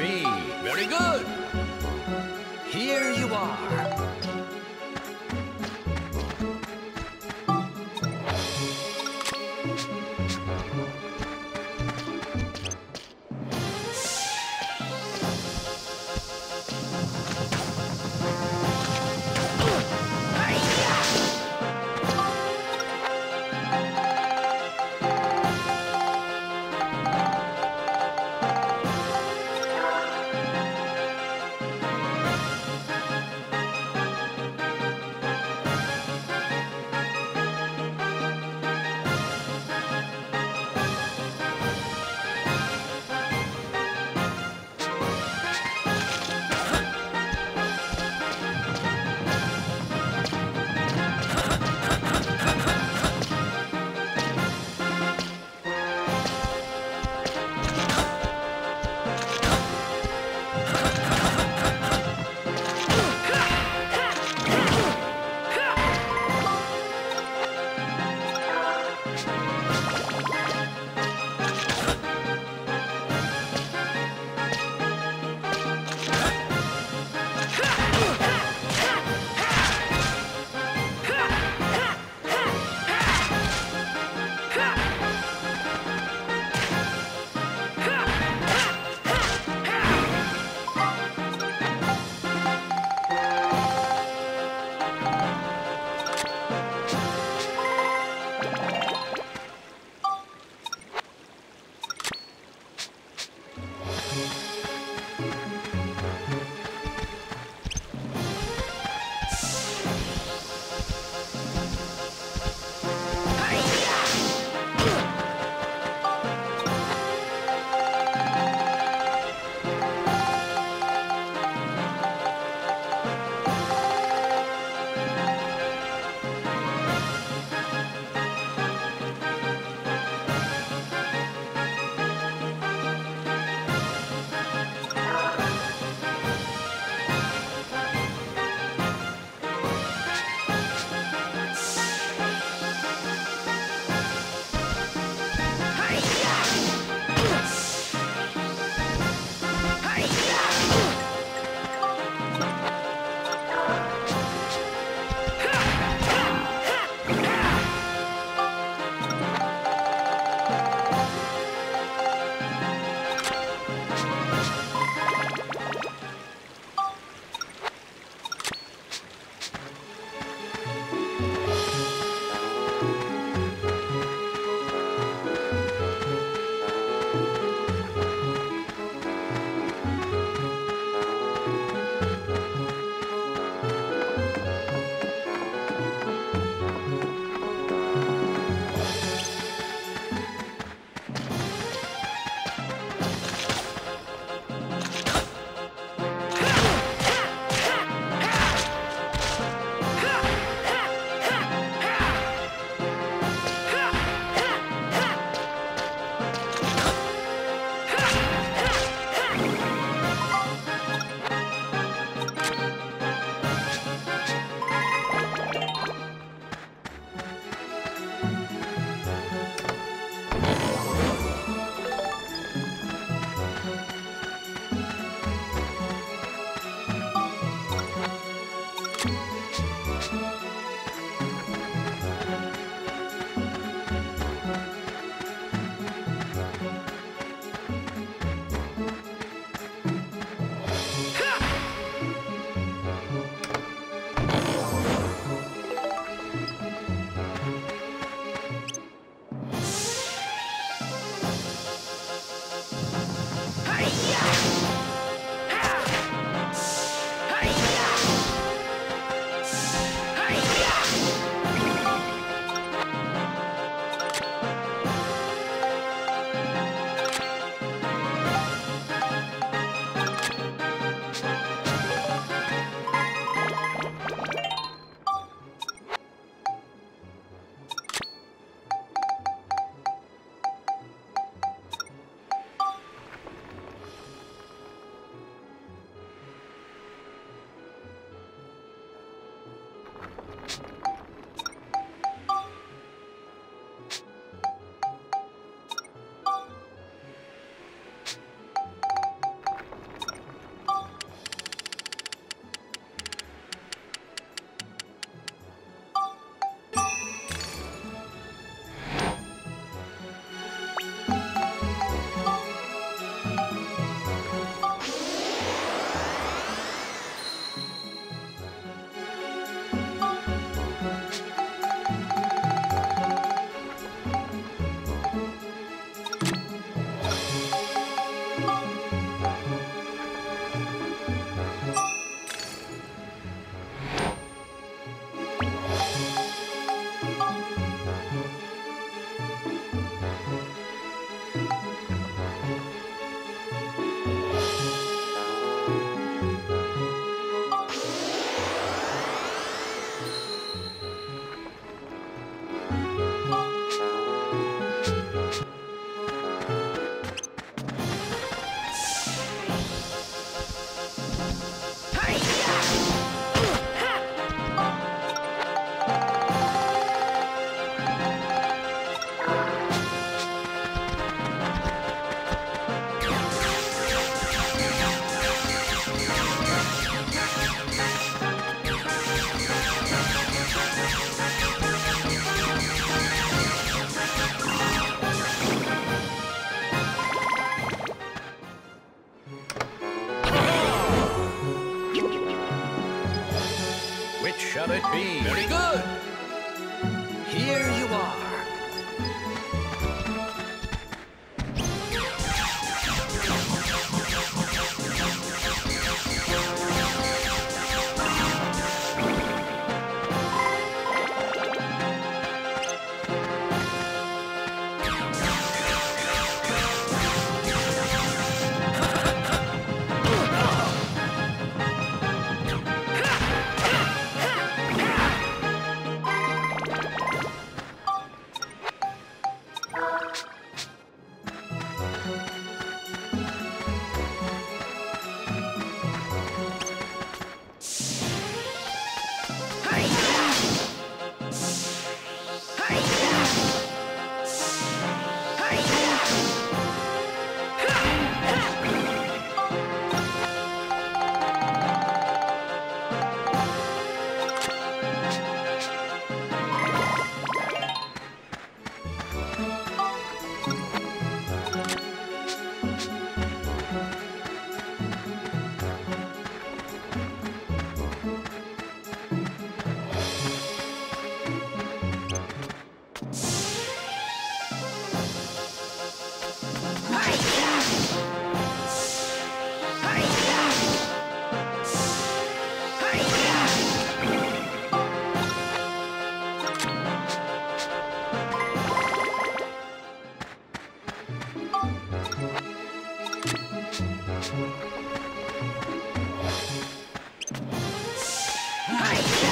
be? Very good. be? Very good. Hi.